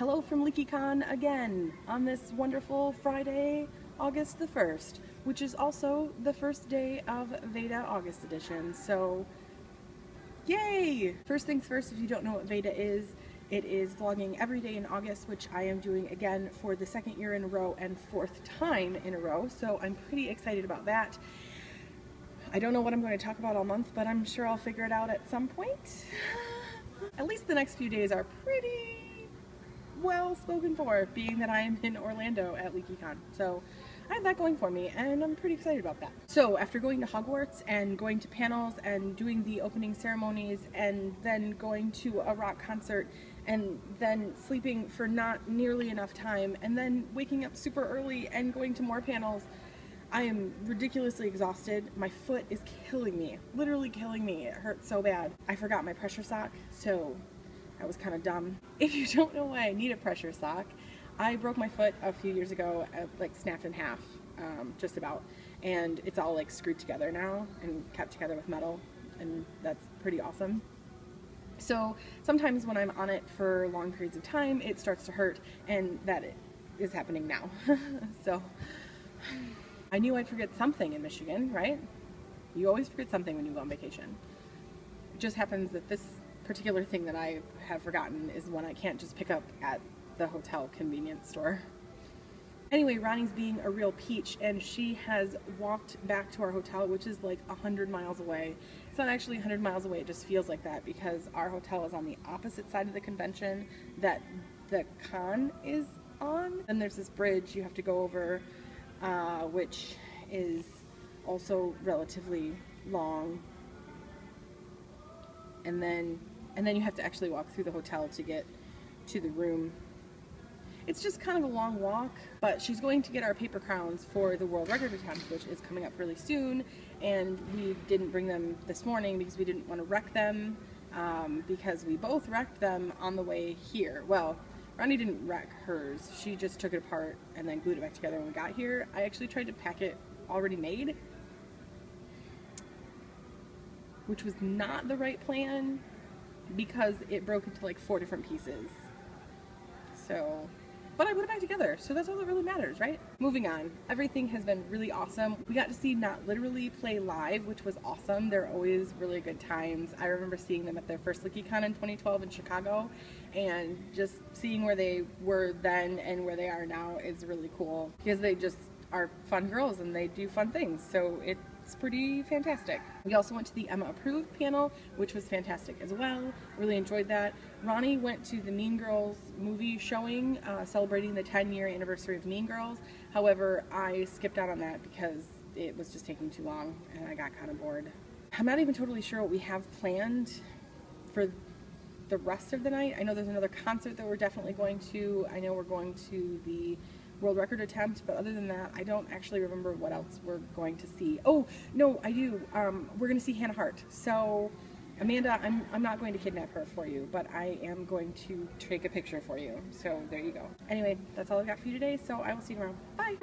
Hello from LeakyCon again on this wonderful Friday, August the 1st, which is also the first day of Veda August edition. So, yay! First things first, if you don't know what Veda is, it is vlogging every day in August, which I am doing again for the second year in a row and fourth time in a row. So I'm pretty excited about that. I don't know what I'm going to talk about all month, but I'm sure I'll figure it out at some point. At least the next few days are pretty well spoken for, being that I am in Orlando at LeakyCon. So I have that going for me, and I'm pretty excited about that. So after going to Hogwarts and going to panels and doing the opening ceremonies and then going to a rock concert and then sleeping for not nearly enough time and then waking up super early and going to more panels, I am ridiculously exhausted. My foot is killing me, literally killing me. It hurts so bad. I forgot my pressure sock, so that was kind of dumb. If you don't know why I need a pressure sock, I broke my foot a few years ago, uh, like snapped in half, um, just about, and it's all like screwed together now and kept together with metal, and that's pretty awesome. So sometimes when I'm on it for long periods of time, it starts to hurt, and that is happening now. so I knew I'd forget something in Michigan, right? You always forget something when you go on vacation. It just happens that this particular thing that I have forgotten is one I can't just pick up at the hotel convenience store. Anyway, Ronnie's being a real peach and she has walked back to our hotel, which is like 100 miles away. It's not actually 100 miles away, it just feels like that because our hotel is on the opposite side of the convention that the con is on. And there's this bridge you have to go over uh, which is also relatively long. And then, and then you have to actually walk through the hotel to get to the room. It's just kind of a long walk, but she's going to get our paper crowns for the world record attempt, which is coming up really soon. And we didn't bring them this morning because we didn't want to wreck them um, because we both wrecked them on the way here. Well, Ronnie didn't wreck hers. She just took it apart and then glued it back together when we got here. I actually tried to pack it already made, which was not the right plan because it broke into like four different pieces. So but I put it back together, so that's all that really matters, right? Moving on, everything has been really awesome. We got to see Not Literally play live, which was awesome. They're always really good times. I remember seeing them at their first LeakyCon in 2012 in Chicago, and just seeing where they were then and where they are now is really cool because they just are fun girls and they do fun things. So it it's pretty fantastic. We also went to the Emma Approved panel, which was fantastic as well. Really enjoyed that. Ronnie went to the Mean Girls movie showing, uh, celebrating the 10 year anniversary of Mean Girls. However, I skipped out on that because it was just taking too long and I got kind of bored. I'm not even totally sure what we have planned for the rest of the night. I know there's another concert that we're definitely going to. I know we're going to the world record attempt, but other than that, I don't actually remember what else we're going to see. Oh, no, I do. Um, we're going to see Hannah Hart. So, Amanda, I'm, I'm not going to kidnap her for you, but I am going to take a picture for you. So, there you go. Anyway, that's all I've got for you today, so I will see you tomorrow. Bye!